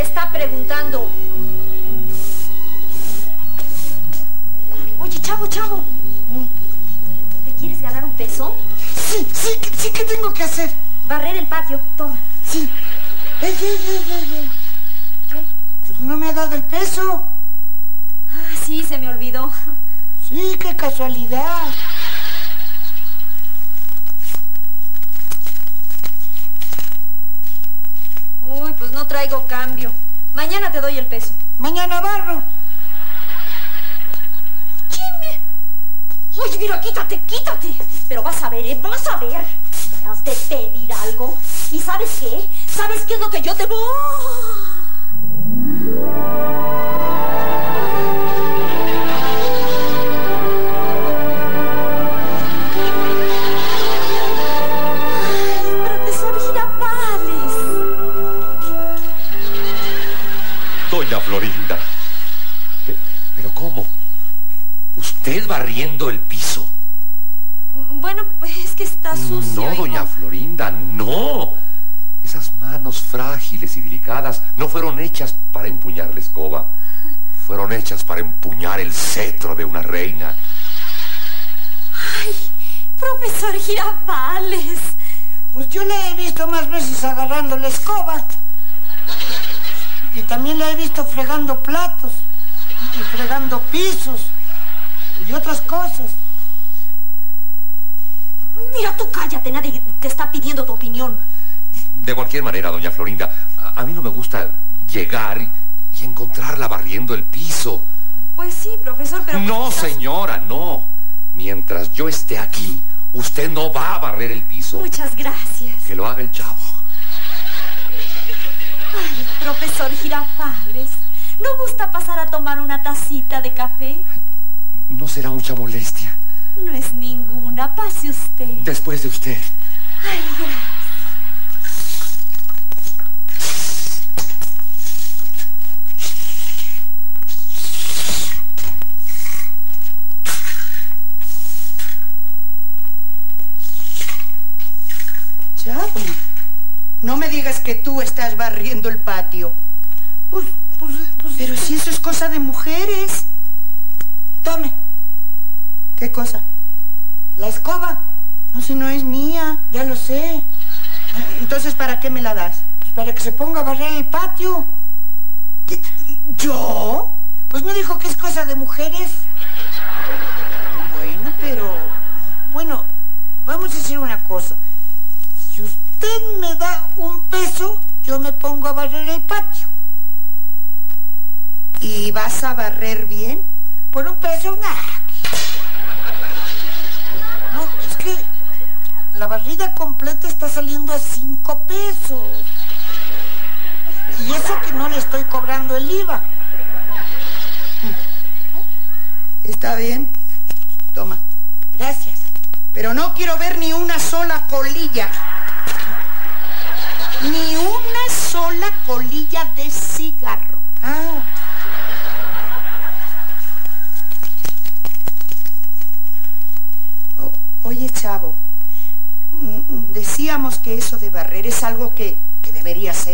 Te está preguntando. Oye, chavo, chavo. ¿Te quieres ganar un peso? Sí, sí, sí, ¿qué tengo que hacer? Barrer el patio. Toma. Sí. Ey, ey, ey, ey, ey. ¿Qué? Pues no me ha dado el peso. Ah, sí, se me olvidó. Sí, qué casualidad. Pues no traigo cambio. Mañana te doy el peso. Mañana barro. Jimmy. Oye, mira, quítate, quítate. Pero vas a ver, ¿eh? Vas a ver. Me has de pedir algo. ¿Y sabes qué? ¿Sabes qué es lo que yo te voy? Florinda. Pe- ¿Pero cómo? ¿Usted barriendo el piso? Bueno, pues es que está sucio. No, doña Florinda, no. Esas manos frágiles y delicadas no fueron hechas para empuñar la escoba. Fueron hechas para empuñar el cetro de una reina. Ay, profesor Girafales. Pues yo la he visto más veces agarrando la escoba. Y también la he visto fregando platos. Y fregando pisos. Y otras cosas. Mira, tú cállate, nadie te está pidiendo tu opinión. De cualquier manera, doña Florinda, a, a mí no me gusta llegar y, y encontrarla barriendo el piso. Pues sí, profesor, pero... No, señora, no. Mientras yo esté aquí, usted no va a barrer el piso. Muchas gracias. Que lo haga el chavo. Profesor Girafales, ¿no gusta pasar a tomar una tacita de café? No será mucha molestia. No es ninguna, pase usted. Después de usted. Ay, gracias. Chavo, no me digas que tú estás barriendo el patio. Pues, pues, pues... Pero si eso es cosa de mujeres. Tome. ¿Qué cosa? La escoba. No, si no es mía, ya lo sé. Entonces, ¿para qué me la das? Pues para que se ponga a barrer el patio. ¿Yo? Pues no dijo que es cosa de mujeres. Bueno, pero... Bueno, vamos a decir una cosa. Si usted me da un peso, yo me pongo a barrer el patio. ¿Y vas a barrer bien? Por un peso, nada. No, es que la barrida completa está saliendo a cinco pesos. Y eso que no le estoy cobrando el IVA. Está bien. Toma. Gracias. Pero no quiero ver ni una sola colilla. Ni una sola colilla de cigarro. Ah. Oye, chavo, mm, mm, decíamos que eso de barrer es algo que, que debería ser